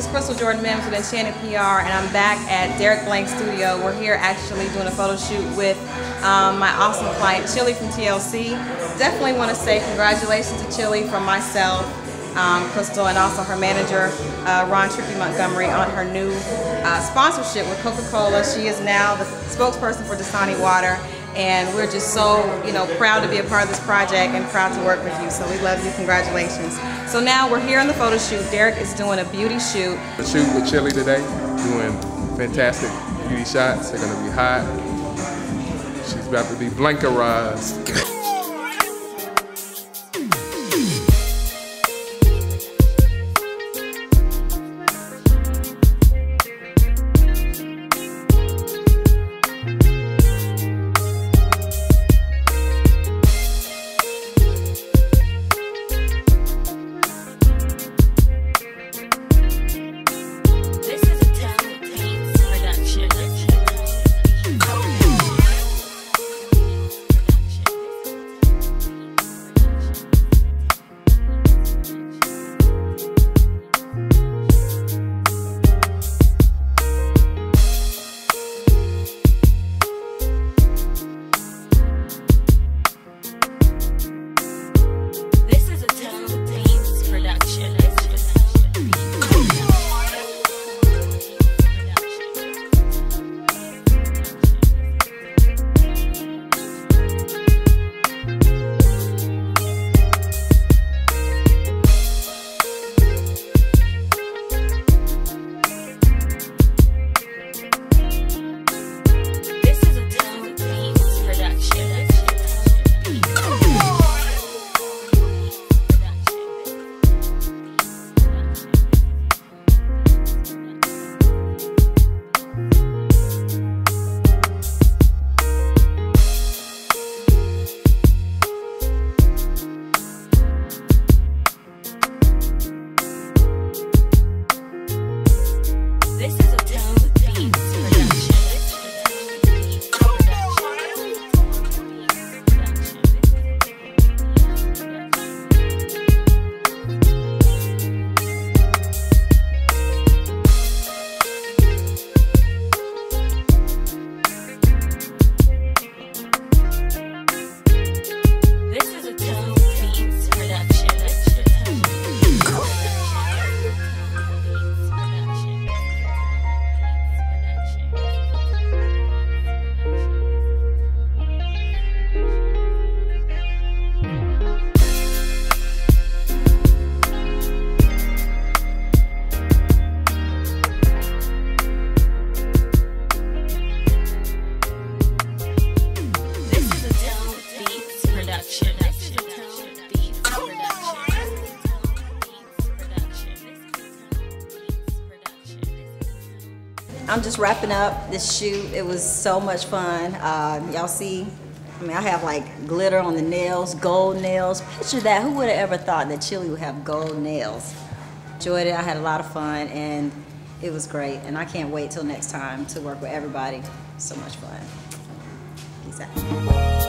is Crystal Jordan Mims with Enchanted PR, and I'm back at Derek Blanks Studio. We're here actually doing a photo shoot with um, my awesome client, Chilli from TLC. Definitely want to say congratulations to Chilli from myself, um, Crystal, and also her manager, uh, Ron Tricky Montgomery, on her new uh, sponsorship with Coca-Cola. She is now the spokesperson for Dasani Water and we're just so you know proud to be a part of this project and proud to work with you. So we love you. Congratulations. So now we're here on the photo shoot. Derek is doing a beauty shoot. Shoot with Chilli today doing fantastic beauty shots. They're to be hot. She's about to be blankerized I'm just wrapping up this shoot. It was so much fun. Uh, Y'all see, I mean, I have like glitter on the nails, gold nails. Picture that. Who would have ever thought that Chilli would have gold nails? Enjoyed it. I had a lot of fun, and it was great. And I can't wait till next time to work with everybody. So much fun. Peace out.